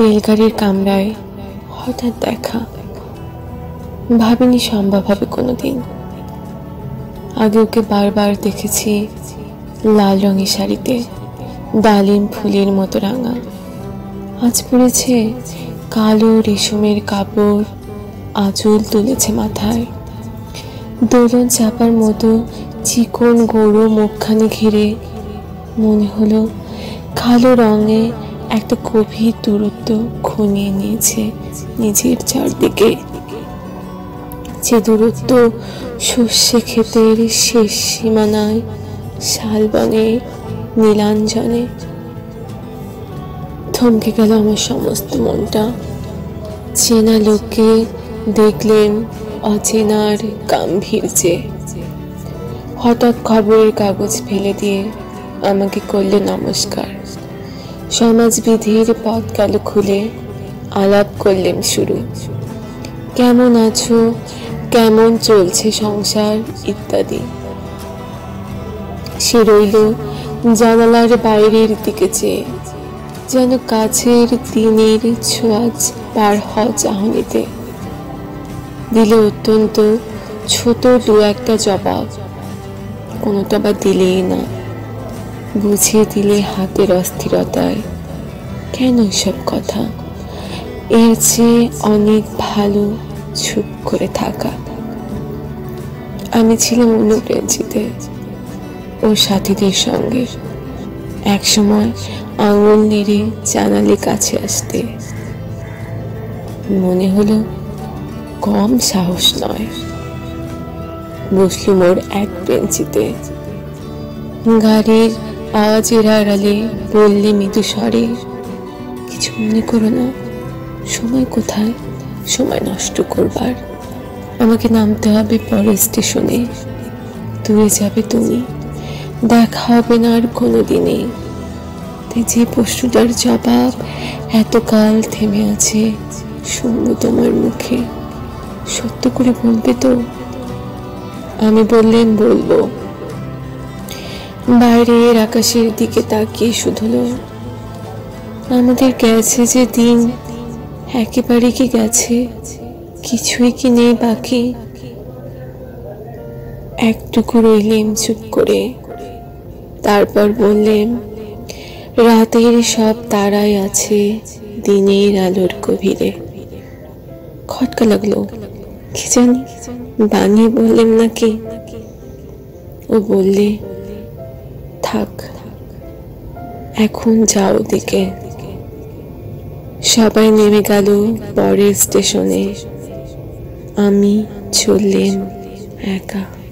রেলগাড়ির কামরায় হঠাৎ দেখা। ভাবিনি সম্ভব হবে কোনোদিন। আগে ওকে বারবার দেখেছি লাল রঙের শাড়িতে, ডালিম ফুলের মতো রাঙা। আজ পড়েছে কালো রেশমের কাপড়, আঁচল তুলেছে মাথায়। দোলন চাপার মতো চিকন গরু মুখখানি ঘিরে মনে হলো, কালো রঙে একটা গভীর দূরত্ব ঘনিয়ে নিয়েছে নিজের চারদিকে। যে দূরত্ব শস্যে ক্ষেতের শেষ সীমানায়, শালবনে, নীলাঞ্জনে, থমকে গেল আমার সমস্ত মনটা। চেনা লোককে দেখলেন অচেনার গাম্ভীর্যে। হঠাৎ খবরের কাগজ ফেলে দিয়ে আমাকে করলে নমস্কার। সমাজবিধির পথ গেল খুলে আলাপ করলেন শুরু। কেমন আছো? কেমন চলছে সংসার? ইত্যাদি। সে রইল জানালার বাইরের দিকে চেয়ে। যেন কাছের দিনের ছোঁয়াচ পার হওয়া চাহনিতে। দিল অত্যন্ত ছোট দু একটা জবাব। কোনোটা বা দিলেই না। বুঝিয়ে দিলে হাতের অস্থিরতায়। কেন সব কথা? এর চেয়ে অনেক ভালো চুপ করে থাকা। আমি ছিলাম অন্য বেঞ্চিতে ও সাথীদের সঙ্গে। একসময় আঙুল নেড়ে জানালে কাছে আসতে। মনে হলো কম সাহস নয়। বসলুম ওর এক বেঞ্চিতে। গাড়ির আওয়াজের আড়ালে বললে মৃদু স্বরে, কিছু মনে করো না, সময় কোথায়? সময় নষ্ট করবার। আমাকে নামতে হবে পরের স্টেশনে। দূরে যাবে তুমি, দেখা হবে না আর কোনো দিনে যে প্রশ্নটার জবাব এতকাল থেমে আছে, শুনব তোমার মুখে। সত্য করে বলবে তো? আমি বললেন বলব। বাইরের আকাশের দিকে তাকিয়ে শুধুলো আমাদের গেছে যে দিন একেবারে কি গেছে, কিছুই কি নেই বাকি। একটুকু রইলেম চুপ করে। তারপর বললেন রাতের সব তারাই আছে দিনের আলোর গভীরে। খটকা লাগল। কি জানি, বানিয়ে বললেন নাকি? ও বললে থাক। এখন যাও দিকে সবাই নেমে গেল পরের স্টেশনে। আমি চললেন একা।